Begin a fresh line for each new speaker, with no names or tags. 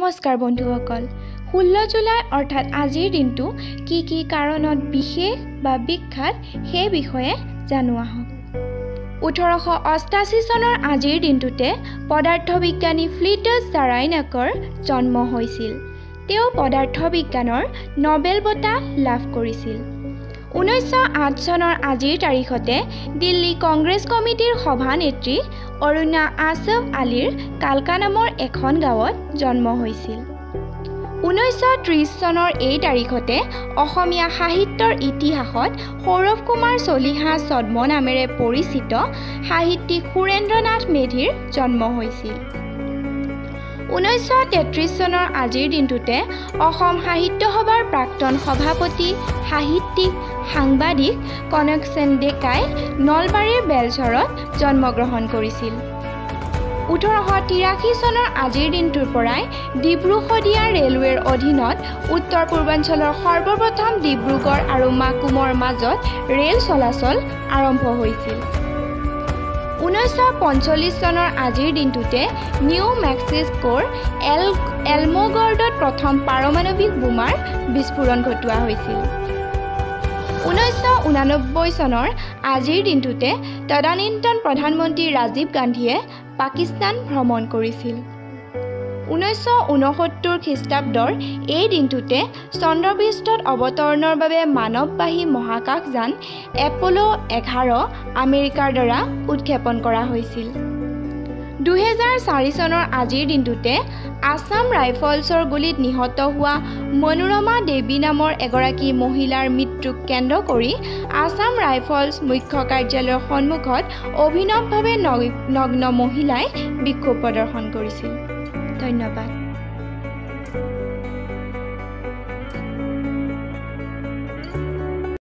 নমস্কাৰ বন্ধুসকল ষোল্ল জুলাই অৰ্থাৎ আজিৰ দিনটো কি কি কাৰণত বিশেষ বা বিখ্যাত সেই বিষয়ে জানো আহক। ওঠৰশ অষ্টাশী চনৰ আজিৰ দিনটোতে পদাৰ্থ বিজ্ঞানী ফ্লিটাছ জাৰাইনাকৰ জন্ম হৈছিল। তেওঁ পদাৰ্থ বিজ্ঞানৰ নবেল বঁটা লাভ কৰিছিল। ঊনৈছশ আঠ চনৰ আজিৰ তাৰিখতে দিল্লী কংগ্ৰেছ কমিটিৰ সভানেত্ৰী অৰুণা আছফ আলীৰ কালকা নামৰ এখন গাঁৱত জন্ম হৈছিল। ঊনৈছশ ত্ৰিছ চনৰ এই তাৰিখতে অসমীয়া সাহিত্যৰ ইতিহাসত সৌৰভ কুমাৰ চলিহা ছদ্ম নামেৰে পৰিচিত সাহিত্যিক সুৰেন্দ্ৰনাথ মেধিৰ জন্ম হৈছিল। ঊনৈছশ তেত্ৰিছ চনৰ আজিৰ দিনটোতে অসম সাহিত্য সভাৰ প্ৰাক্তন সভাপতি সাহিত্যিক সাংবাদিক কনকসেন ডেকাই নলবাৰীৰ বেলচৰত জন্মগ্ৰহণ কৰিছিল। ওঠৰশ তিৰাশী চনৰ আজিৰ দিনটোৰ পৰাই ডিব্ৰু শদিয়া ৰেলৱেৰ অধীনত উত্তৰ পূৰ্বাঞ্চলৰ সৰ্বপ্ৰথম ডিব্ৰুগড় আৰু মাকুমৰ মাজত ৰেল চলাচল আৰম্ভ হৈছিল। ঊনৈছশ পঞ্চল্লিছ চনৰ আজিৰ দিনটোতে নিউ মেক্সিকোৰ এল এলমগৰ্ডত প্ৰথম পাৰমাণৱিক বোমাৰ বিস্ফোৰণ ঘটোৱা হৈছিল। ঊনৈছশ ঊনানব্বৈ চনৰ আজিৰ দিনটোতে তদানীন্তন প্ৰধানমন্ত্ৰী ৰাজীৱ গান্ধীয়ে পাকিস্তান ভ্ৰমণ কৰিছিল। ঊনৈছশ ঊনসত্তৰ খ্ৰীষ্টাব্দৰ এই দিনটোতে চন্দ্ৰপৃষ্ঠত অৱতৰণৰ বাবে মানৱবাহী মহাকাশযান এপল' এঘাৰ আমেৰিকাৰ দ্বাৰা উৎক্ষেপণ কৰা হৈছিল। দুহেজাৰ চাৰি চনৰ আজিৰ দিনটোতে আছাম ৰাইফলছৰ গুলীত নিহত হোৱা মনোৰমা দেৱী নামৰ এগৰাকী মহিলাৰ মৃত্যুক কেন্দ্ৰ কৰি আছাম ৰাইফলছ মুখ্য কাৰ্যালয়ৰ সন্মুখত অভিনৱভাৱে নগ্ন মহিলাই বিক্ষোভ প্ৰদৰ্শন কৰিছিল। ধন্যবাদ।